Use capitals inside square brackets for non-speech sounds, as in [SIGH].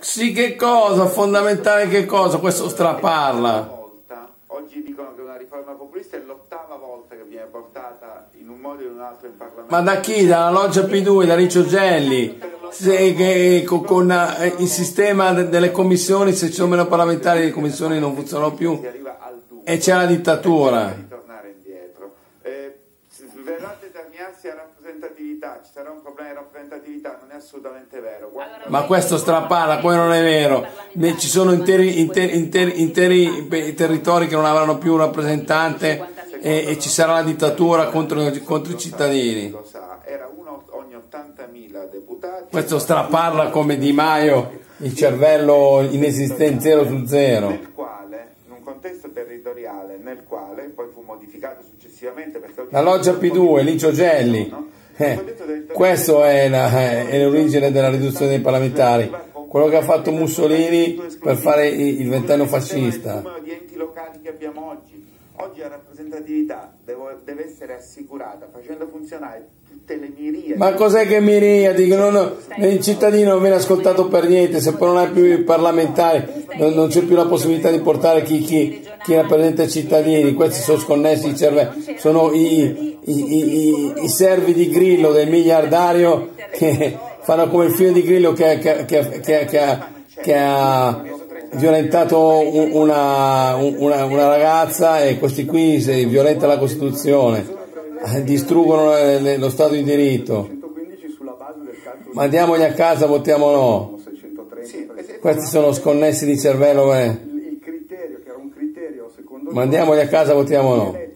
Sì, che cosa? Fondamentale che cosa? Questo straparla. Oggi dicono che una riforma populista è l'ottava volta che viene portata in un modo o in un altro in Parlamento. Ma da chi? Dalla loggia P2, da Riccio Gelli. Se, che, con, con, eh, il sistema de- delle commissioni, se ci sono meno parlamentari, le commissioni non funzionano più e c'è la dittatura. Verrà a rappresentatività, ci sarà un problema di rappresentatività, non è assolutamente vero. Quando- Ma questo straparla, poi non è vero. Ne- Ci sono interi, interi, interi, interi territori che non avranno più un rappresentante e, e ci sarà la dittatura contro, contro i cittadini. Lo sa, era uno ogni 80.000 deputati. Questo straparla come Di Maio, il cervello inesistente zero su zero. nel quale, in un territoriale nel quale poi fu modificato successivamente perché oggi- La loggia P2, Licio Gelli. No? Eh, è, la- eh, è l'origine della riduzione dei parlamentari. Quello che ha fatto Mussolini per fare il ventennio fascista. Il numero di enti locali che abbiamo oggi. Oggi la rappresentatività deve essere assicurata facendo funzionare tutte le miriadi. Ma cos'è che miriadi? Non, il cittadino non viene ascoltato per niente, se poi non hai più i parlamentari, non, non c'è più la possibilità di portare chi, chi, chi rappresenta i cittadini, questi sono sconnessi i cervelli, sono i, i- i- i- servi di Grillo del miliardario che [LAUGHS] fanno come il figlio di Grillo che, che- che- che- ha- violentato un- una, una- una ragazza e questi qui se violenta la Costituzione, [LAUGHS] distruggono lo Stato di diritto. 115 sulla base del calcolo Mandiamoli a casa, votiamo no. 630 Sì, per- se- Questi sono sconnessi di cervello, eh. il, il criterio che era un criterio secondo Mandiamoli a casa, votiamo no.